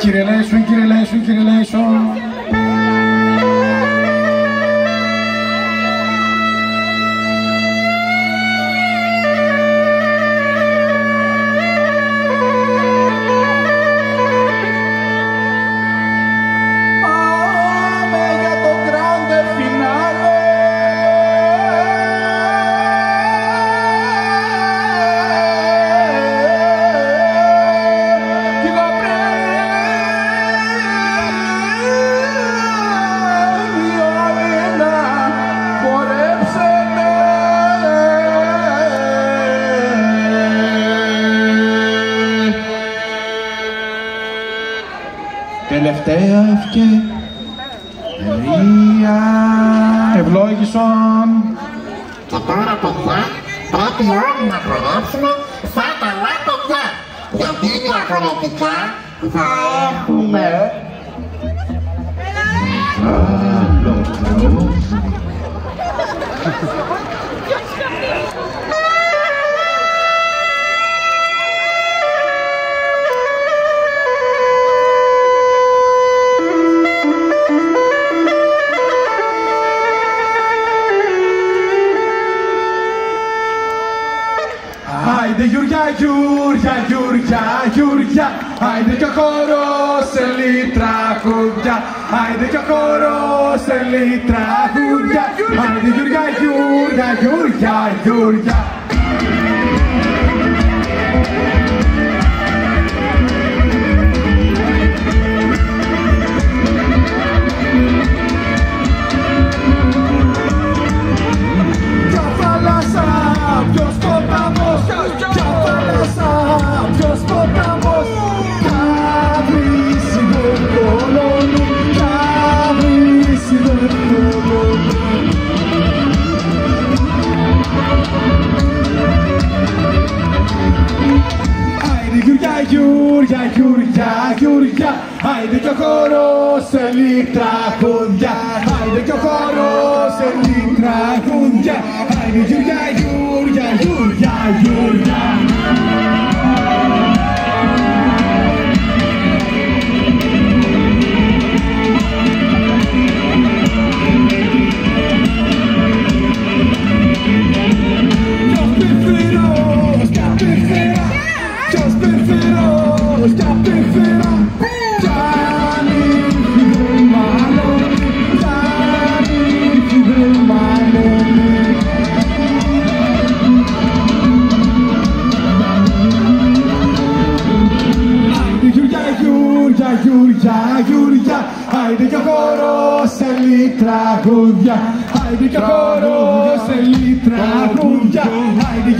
Κύριε Λέισον, κύριε Λέισον, κύριε Λέισον. Τελευταία ευκαιρία. Ευλόγησον. Και τώρα παιδιά πρέπει όλοι να χορέψουμε σαν καλά παιδιά. Γιατί διαφορετικά θα έχουμε Άιντε Γιουριά, Γιουριά, Γιουριά, Γιουριά Άιντε κι ο χορός σε λίτρα χουριά Άιντε κι ο χορός σε λίτρα χουριά Άιντε Γιουριά, Γιουριά, Γιουριά, Γιουριά Άιντε κι ο χορός σε λίτρα χουδιά Άιντε κι ο χορός σε λίτρα χουδιά Άιντε Γιουριά, Γιουριά, Γιουριά, Γιουριά Άιντε κι ο χορός σε λίτρα γουδιά Άιντε κι ο χορός σε λίτρα γουδιά Άιντε